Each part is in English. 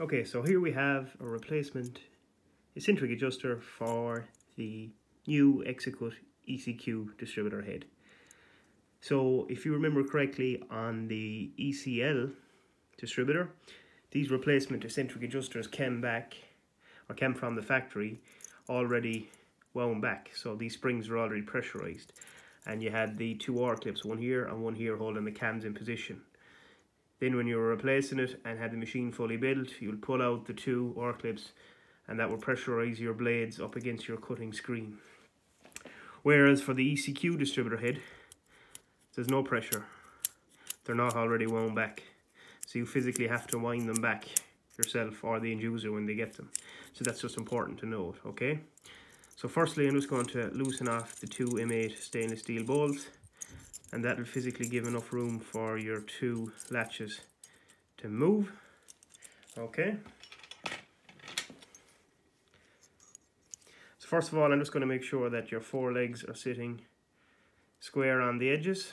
Okay, so here we have a replacement eccentric adjuster for the new ExaCut ECQ distributor head. So if you remember correctly on the ECL distributor, these replacement eccentric adjusters came back or came from the factory already wound back. So these springs are already pressurized and you had the two R clips, one here and one here holding the cams in position. Then when you were replacing it and had the machine fully built, you'll pull out the two R clips and that will pressurize your blades up against your cutting screen. Whereas for the ECQ distributor head, there's no pressure. They're not already wound back. So you physically have to wind them back yourself or the end user when they get them. So that's just important to note, okay? So firstly, I'm just going to loosen off the two M8 stainless steel bolts and that will physically give enough room for your two latches to move. Okay. So first of all I'm just going to make sure that your four legs are sitting square on the edges.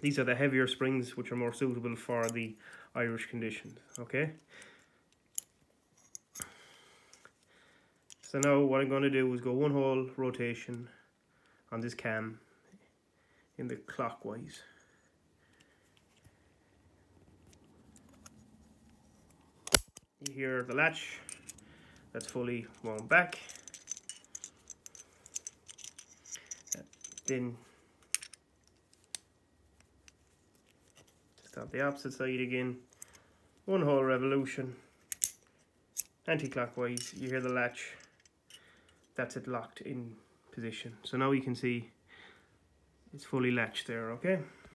These are the heavier springs which are more suitable for the Irish conditions okay? So now what I'm going to do is go one whole rotation on this cam in the clockwise. You hear the latch that's fully wound back. Then start the opposite side again. One whole revolution. Anti-clockwise, you hear the latch. That's it locked in position. So now you can see it's fully latched there, okay?